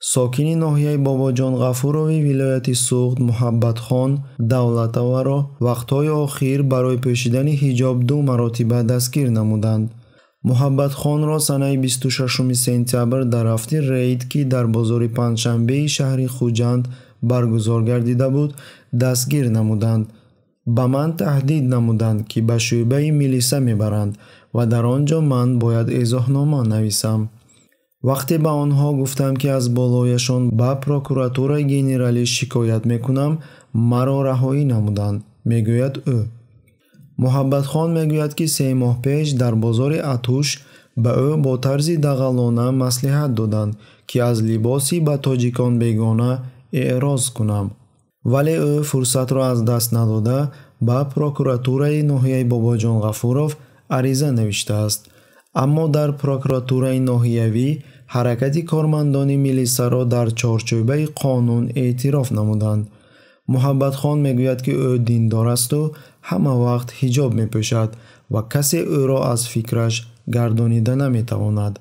сокини ноҳияи бобоҷон ғафурови вилояти суғд муҳаббатхон давлатоваро вақтҳои охир барои пӯшидани ҳиҷоб ду маротиба дастгир намуданд. муҳаббатхонро санаи 26 сентябр дар ҳафти рейд ки дар бозори панҷшанбеи шаҳри хуҷанд баргузор гардида буд дастгир намуданд. ба ман таҳдид намуданд ки ба шӯъбаи милиса мебаранд ва дар он ҷо ман бояд эзоҳнома нависам вақте ба онҳо гуфтам ки аз болояшон ба прокуратураи генералӣ шикоят мекунам маро раҳоӣ намуданд мегӯяд ӯ. Муҳаббатхон мегӯяд ки се моҳ пеш дар бозори атуш ба ӯ бо тарзи дағалона маслиҳат доданд ки аз либоси ба тоҷикон бегона эъроз кунам. Вале ӯ фурсатро аз даст надода ба прокуратураи ноҳияи бобоҷон ғафуров ариза навиштааст аммо дар прокуратураи ноҳиявӣ ҳаракати кормандони милисаро дар чорчӯбаи қонун эътироф намуданд. Муҳаббатхон мегӯяд ки ӯ диндор асту ҳама вақт ҳиҷоб мепӯшад ва касе ӯро аз фикраш гардонида наметавонад